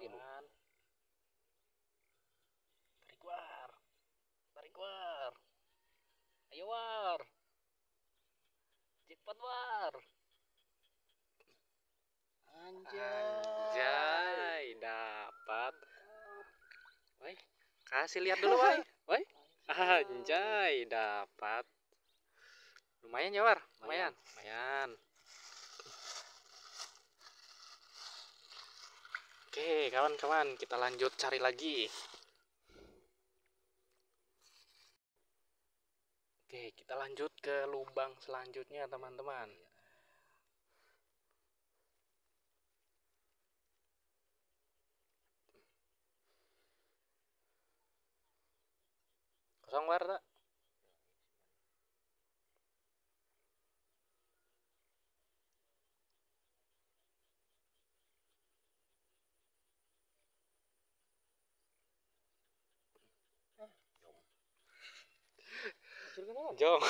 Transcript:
Tilu. kawan tarik war. Tarik war. Ayo war. Jackpot war. Anjay. Dapat. Woi kasih lihat dulu woi. Woi. Anjay dapat. Lumayan ya war? Lumayan. Lumayan Oke, kawan-kawan, kita lanjut cari lagi. Oke, kita lanjut ke lubang selanjutnya, teman-teman. Kosong war Jong.